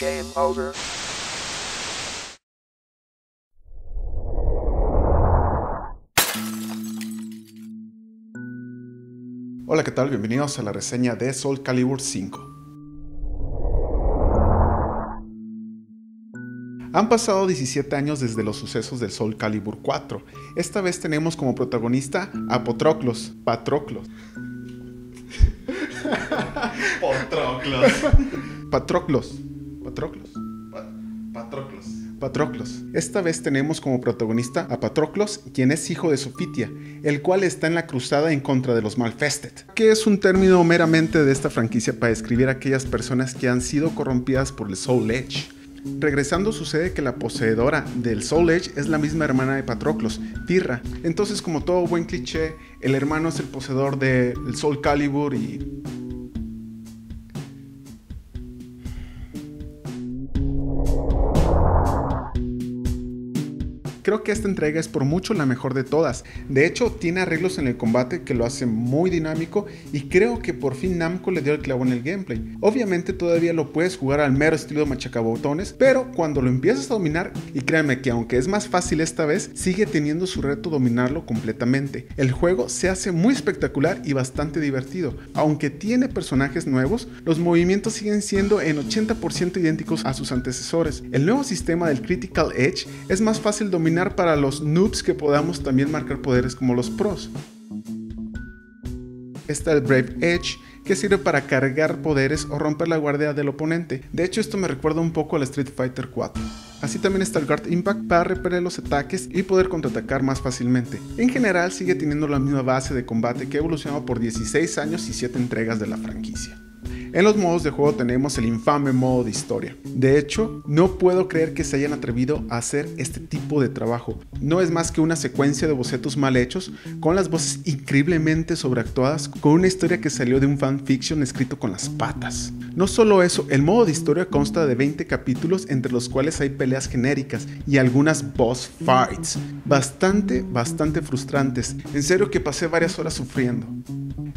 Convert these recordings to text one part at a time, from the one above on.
Game over. Hola, ¿qué tal? Bienvenidos a la reseña de Soul Calibur 5. Han pasado 17 años desde los sucesos del Soul Calibur 4. Esta vez tenemos como protagonista a Patroclos. Patroclos. Patroclos. Patroclos. Patroclos. Patroclos. Esta vez tenemos como protagonista a Patroclos, quien es hijo de Sofitia, el cual está en la cruzada en contra de los Malfested, que es un término meramente de esta franquicia para describir a aquellas personas que han sido corrompidas por el Soul Edge. Regresando sucede que la poseedora del Soul Edge es la misma hermana de Patroclos, Tirra. Entonces como todo buen cliché, el hermano es el poseedor del Soul Calibur y que esta entrega es por mucho la mejor de todas. De hecho, tiene arreglos en el combate que lo hacen muy dinámico y creo que por fin Namco le dio el clavo en el gameplay. Obviamente todavía lo puedes jugar al mero estilo machacabotones, pero cuando lo empiezas a dominar, y créanme que aunque es más fácil esta vez, sigue teniendo su reto dominarlo completamente. El juego se hace muy espectacular y bastante divertido. Aunque tiene personajes nuevos, los movimientos siguen siendo en 80% idénticos a sus antecesores. El nuevo sistema del Critical Edge es más fácil dominar para los noobs que podamos también marcar poderes como los pros. Está el Brave Edge, que sirve para cargar poderes o romper la guardia del oponente. De hecho, esto me recuerda un poco al Street Fighter 4. Así también está el Guard Impact para repeler los ataques y poder contraatacar más fácilmente. En general sigue teniendo la misma base de combate que ha evolucionado por 16 años y 7 entregas de la franquicia. En los modos de juego tenemos el infame modo de historia. De hecho, no puedo creer que se hayan atrevido a hacer este tipo de trabajo. No es más que una secuencia de bocetos mal hechos, con las voces increíblemente sobreactuadas, con una historia que salió de un fanfiction escrito con las patas. No solo eso, el modo de historia consta de 20 capítulos entre los cuales hay peleas genéricas y algunas boss fights. Bastante, bastante frustrantes. En serio que pasé varias horas sufriendo.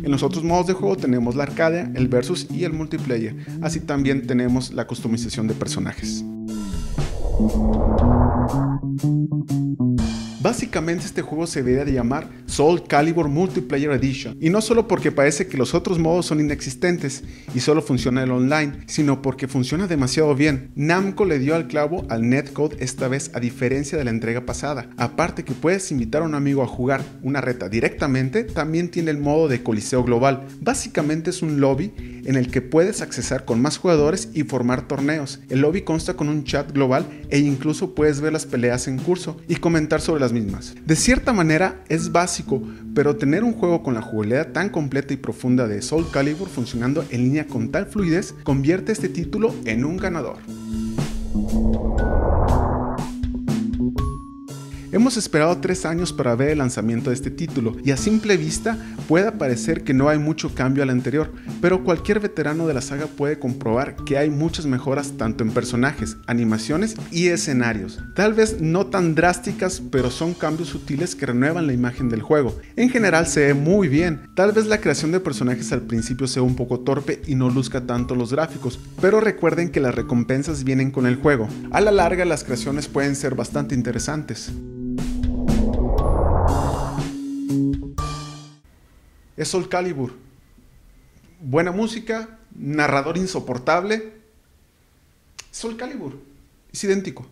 En los otros modos de juego tenemos la arcade, el versus y el multiplayer. Así también tenemos la customización de personajes. Básicamente este juego se debería de llamar Soul Calibur Multiplayer Edition, y no solo porque parece que los otros modos son inexistentes y solo funciona el online, sino porque funciona demasiado bien. Namco le dio al clavo al netcode esta vez a diferencia de la entrega pasada. Aparte que puedes invitar a un amigo a jugar una reta directamente, también tiene el modo de coliseo global. Básicamente es un lobby en el que puedes accesar con más jugadores y formar torneos. El lobby consta con un chat global e incluso puedes ver las peleas en curso y comentar sobre las mismas. De cierta manera es básico, pero tener un juego con la jugabilidad tan completa y profunda de Soul Calibur funcionando en línea con tal fluidez convierte este título en un ganador. Hemos esperado tres años para ver el lanzamiento de este título y a simple vista puede parecer que no hay mucho cambio al anterior, pero cualquier veterano de la saga puede comprobar que hay muchas mejoras tanto en personajes, animaciones y escenarios. Tal vez no tan drásticas, pero son cambios sutiles que renuevan la imagen del juego. En general se ve muy bien, tal vez la creación de personajes al principio sea un poco torpe y no luzca tanto los gráficos, pero recuerden que las recompensas vienen con el juego. A la larga las creaciones pueden ser bastante interesantes. Es Soul Calibur. Buena música, narrador insoportable. Soul Calibur. Es idéntico.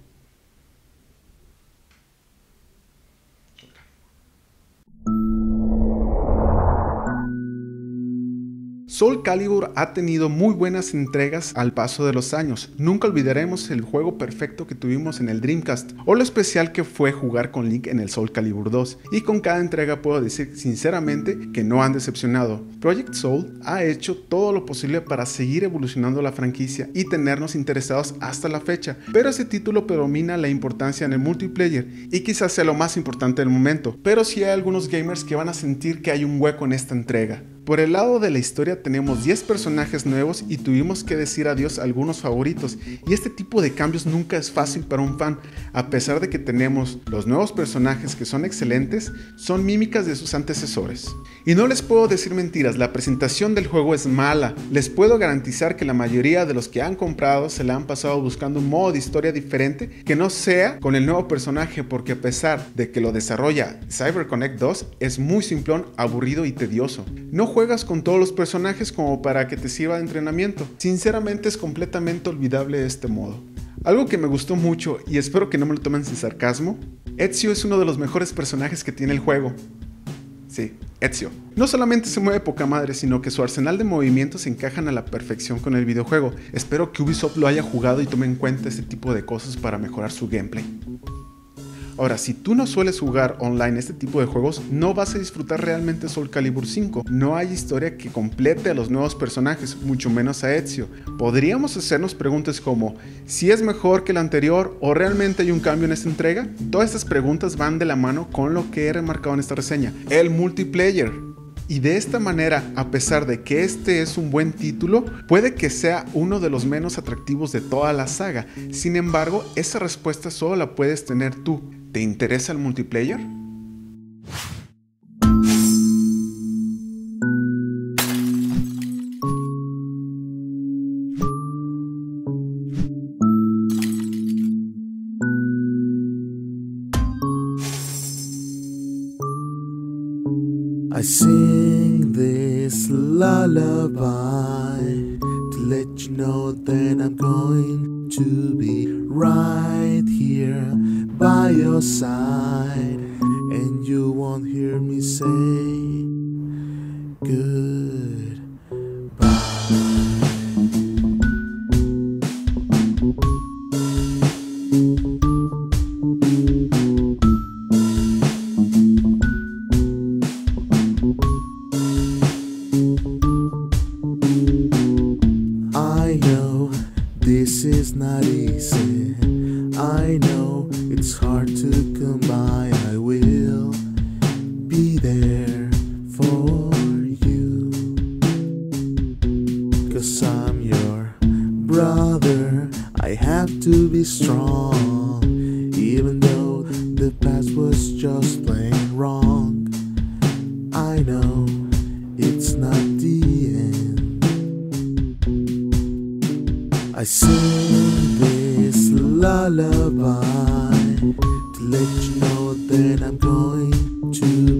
Soul Calibur ha tenido muy buenas entregas al paso de los años. Nunca olvidaremos el juego perfecto que tuvimos en el Dreamcast o lo especial que fue jugar con Link en el Soul Calibur 2. Y con cada entrega puedo decir sinceramente que no han decepcionado. Project Soul ha hecho todo lo posible para seguir evolucionando la franquicia y tenernos interesados hasta la fecha, pero ese título predomina la importancia en el multiplayer y quizás sea lo más importante del momento, pero sí hay algunos gamers que van a sentir que hay un hueco en esta entrega. Por el lado de la historia tenemos 10 personajes nuevos y tuvimos que decir adiós a algunos favoritos y este tipo de cambios nunca es fácil para un fan, a pesar de que tenemos los nuevos personajes que son excelentes, son mímicas de sus antecesores. Y no les puedo decir mentiras, la presentación del juego es mala, les puedo garantizar que la mayoría de los que han comprado se la han pasado buscando un modo de historia diferente que no sea con el nuevo personaje porque a pesar de que lo desarrolla CyberConnect 2 es muy simplón, aburrido y tedioso. No juegas con todos los personajes como para que te sirva de entrenamiento. Sinceramente es completamente olvidable este modo. Algo que me gustó mucho y espero que no me lo tomen sin sarcasmo, Ezio es uno de los mejores personajes que tiene el juego. Sí, Ezio. No solamente se mueve poca madre, sino que su arsenal de movimientos encajan a la perfección con el videojuego. Espero que Ubisoft lo haya jugado y tome en cuenta este tipo de cosas para mejorar su gameplay. Ahora, si tú no sueles jugar online este tipo de juegos, no vas a disfrutar realmente Soul Calibur 5. No hay historia que complete a los nuevos personajes, mucho menos a Ezio. Podríamos hacernos preguntas como, si es mejor que el anterior o realmente hay un cambio en esta entrega? Todas estas preguntas van de la mano con lo que he remarcado en esta reseña, el multiplayer. Y de esta manera, a pesar de que este es un buen título, puede que sea uno de los menos atractivos de toda la saga. Sin embargo, esa respuesta solo la puedes tener tú. ¿Te interesa el multiplayer? I sing this lullaby to let you know that I'm going to be right here by your side, and you won't hear me say goodbye. I sing this lullaby to let you know that I'm going to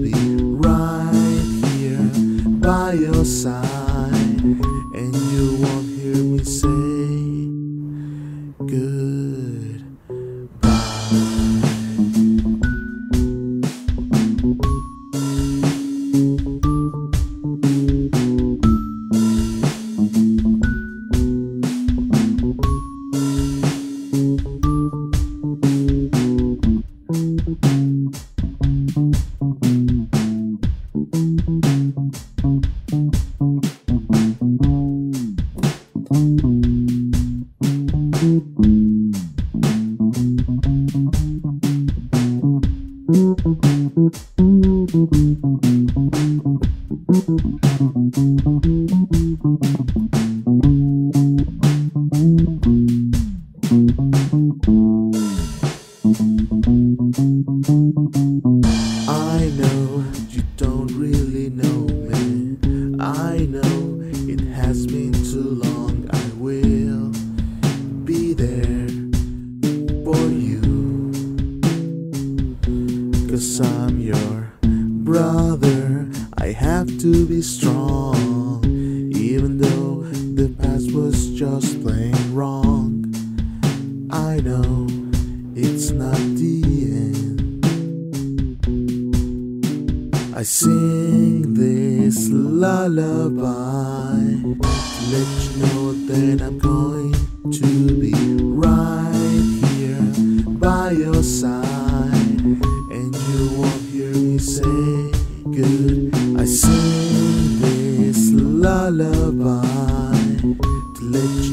Mm-hmm. Not the end. I sing this lullaby to let you know that I'm going to be right here by your side, and you won't hear me say good. I sing this lullaby to let